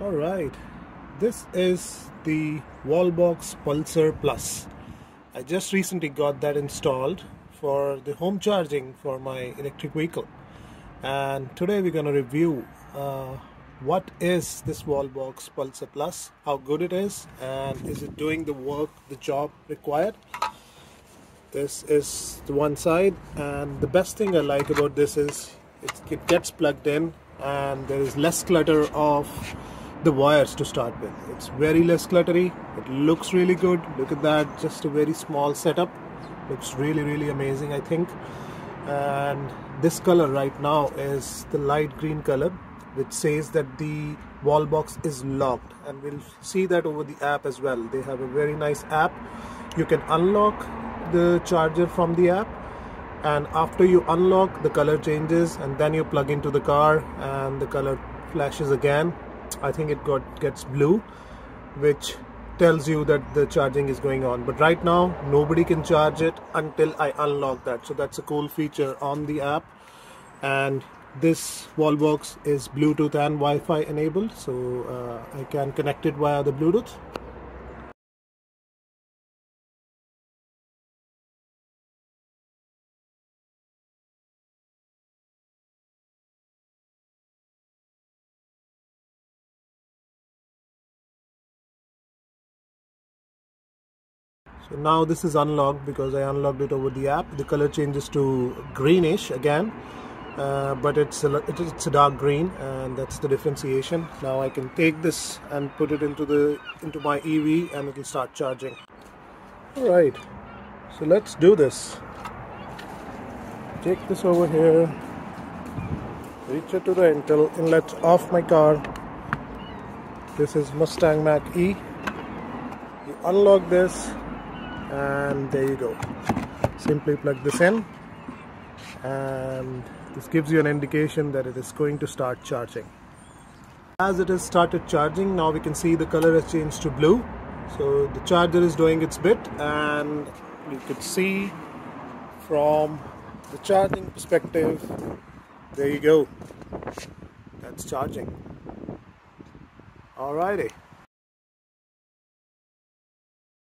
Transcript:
Alright, this is the Wallbox Pulsar Plus. I just recently got that installed for the home charging for my electric vehicle. And today we're going to review uh, what is this Wallbox Pulsar Plus, how good it is, and is it doing the work, the job required. This is the one side, and the best thing I like about this is it, it gets plugged in and there is less clutter of the wires to start with. It's very less cluttery. It looks really good. Look at that. Just a very small setup. Looks really really amazing I think. And this color right now is the light green color which says that the wall box is locked. And we'll see that over the app as well. They have a very nice app. You can unlock the charger from the app. And after you unlock the color changes and then you plug into the car and the color flashes again I think it got gets blue which tells you that the charging is going on. But right now nobody can charge it until I unlock that. So that's a cool feature on the app. And this wall box is Bluetooth and Wi-Fi enabled. So uh, I can connect it via the Bluetooth so now this is unlocked because I unlocked it over the app. The color changes to greenish again uh, but it's a, it's a dark green and that's the differentiation. Now I can take this and put it into the into my EV and it will start charging. All right so let's do this. Take this over here. Reach it to the inlet off my car. This is Mustang Mach-E you unlock this and there you go. Simply plug this in. And this gives you an indication that it is going to start charging. As it has started charging now we can see the color has changed to blue. So the charger is doing its bit and you could see from the charging perspective there you go. That's charging. Alrighty